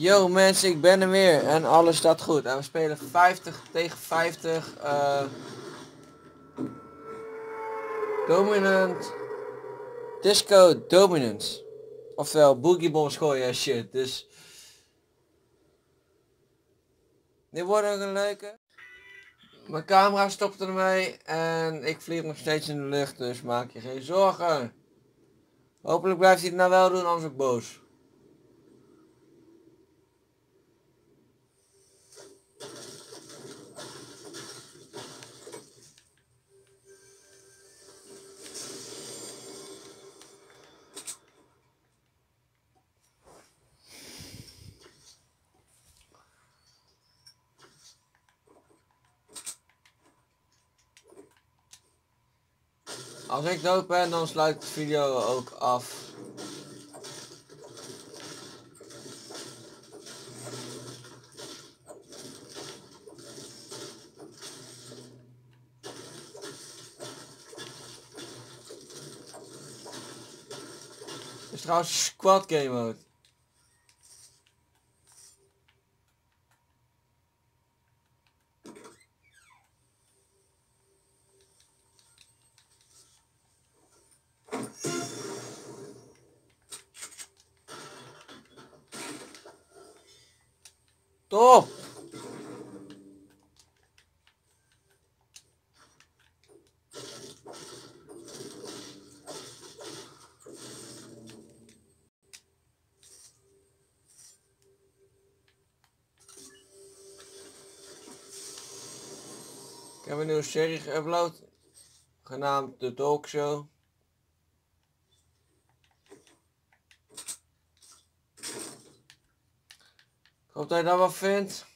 Yo mensen, ik ben er weer en alles staat goed. En we spelen 50 tegen 50. eh dominant. Disco Dominance. Oftewel Boogie Bombs gooien en shit. Dus... Dit wordt ook een leuke. Mijn camera stopt ermee en ik vlieg nog steeds in de lucht, dus maak je geen zorgen. Hopelijk blijft hij het nou wel doen, anders ook boos. Als ik dood ben, dan sluit de video ook af. Dit is trouwens squad game mode. Top! Ik heb een nieuwe serie geüpload, genaamd The Talk Show. Dat je dat wel vindt.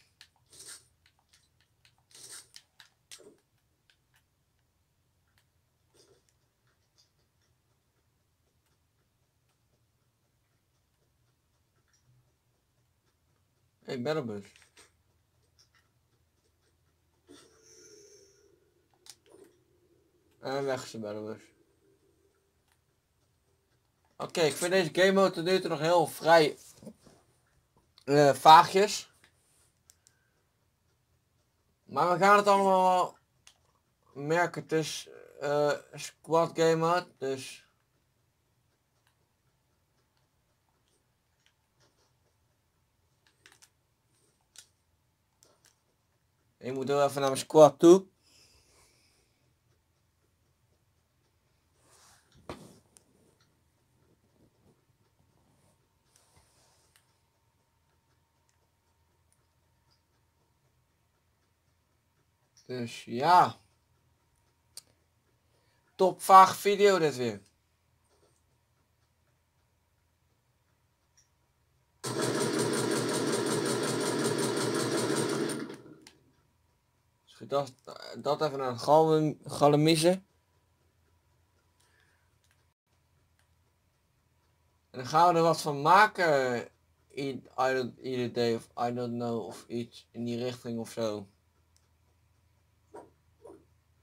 Er dus. En weg is Battlebus. Oké, ik vind deze game mode tot nu toe nog heel vrij eh, vaagjes. Maar we gaan het allemaal wel merken. Het is eh, squad game mode, dus... Ik moet heel even naar mijn squad toe. Dus ja. Top vaag video dit weer. Dat, dat even galm, galmisse. En dan gaan we er wat van maken. I, I don't, either day of I don't know of iets in die richting of zo.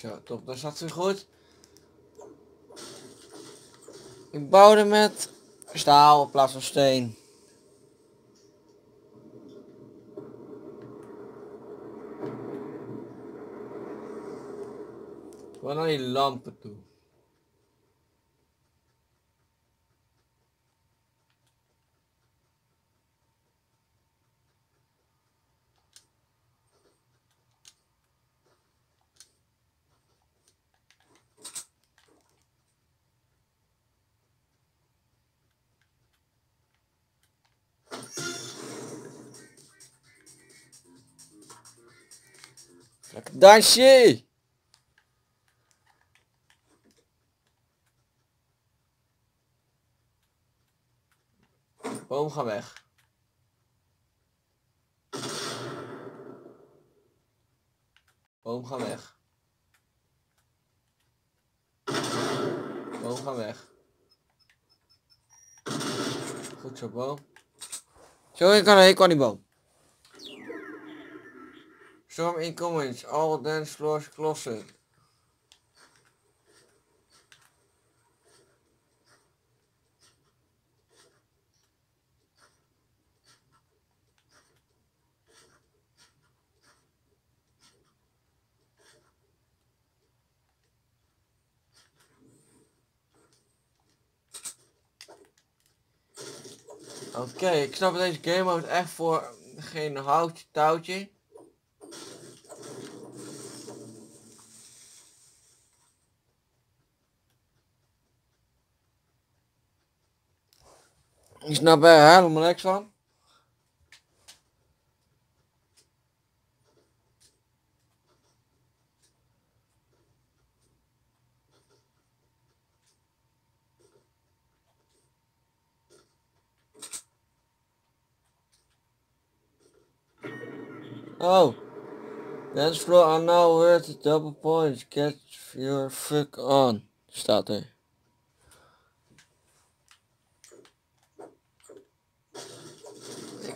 Zo, top, dat zat weer goed. Ik bouwde met staal in plaats van steen. Waar naar die lampen toe? Lekker dansje! Boom, ga weg. Boom, ga weg. Boom, ga weg. Goed zo, boom. Zo, ik kan, ik kan die boom. Storm incomings, all dance floors closet. Oké, ik snap deze game mode echt voor geen houtje touwtje. Ik snap er helemaal niks van. Oh. Dance floor are now worth double points. Get your fuck on. Staat er.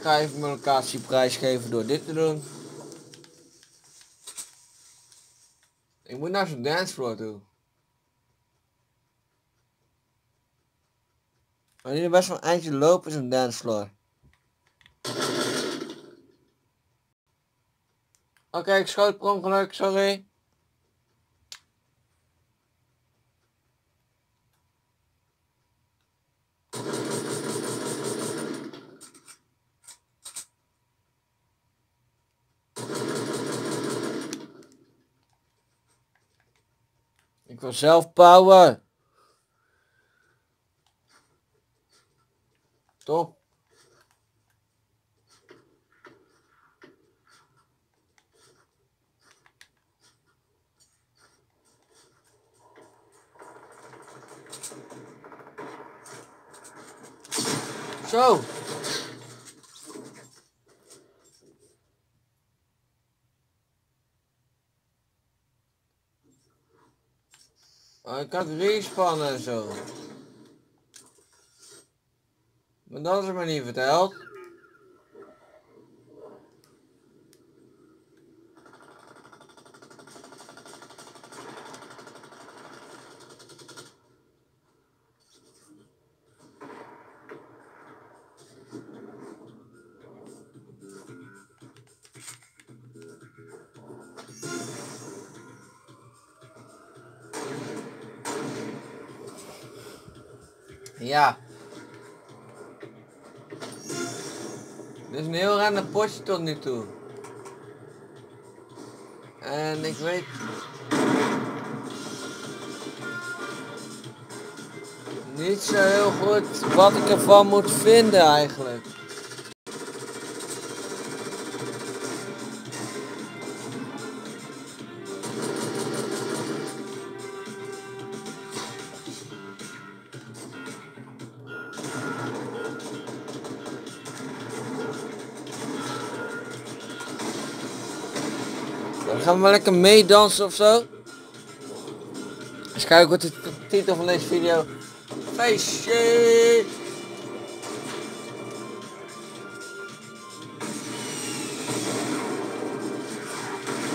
Ga even mijn locatie prijsgeven door dit te doen. Ik moet naar zo'n dancefloor toe. Maar hier best wel een eindje lopen is een dancefloor. Oké, ik schoot per sorry. Wil zelf power. Top. Zo. Maar ik had respannen en zo. Maar dat is me niet verteld. Ja. Is een heel random potje tot nu toe. En ik weet... Niet zo heel goed wat ik ervan moet vinden eigenlijk. Gaan we maar lekker meedansen of zo. Eens kijken wat de titel van deze video. Feestje!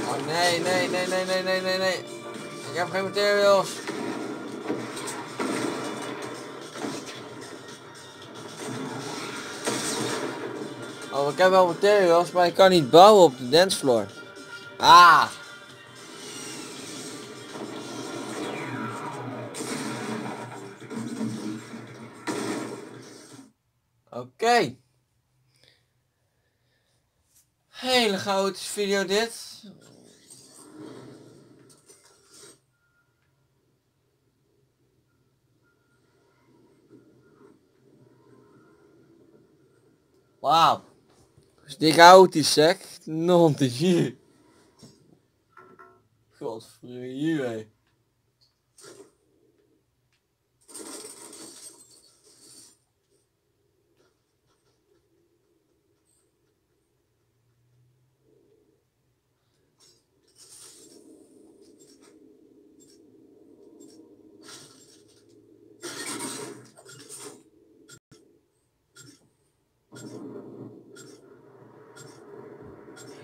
Oh nee, nee, nee, nee, nee, nee, nee, nee. Ik heb geen materials. Oh, ik heb wel materials, maar ik kan niet bouwen op de dancefloor. Ah! Oké. Hele grote video dit. Wauw. Als die oud is zeg. Non te God, for you, eh?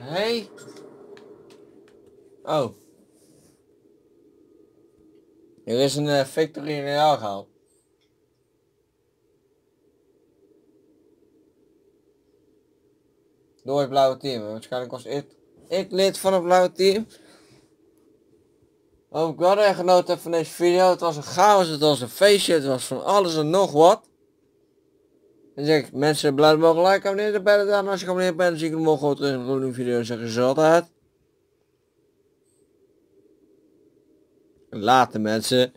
Hey? Oh. Er is een uh, victory royale gehaald. Door het blauwe team. Waarschijnlijk was ik, ik lid van het blauwe team. Of ik wel erg genoten heb van deze video. Het was een chaos, het was een feestje, het was van alles en nog wat. En zeg ik, mensen blijven mogen like, abonneren, de aan. Als je geabonneerd bent, dan zie ik hem morgen terug in een nieuwe video. En zeggen ze altijd. Later mensen.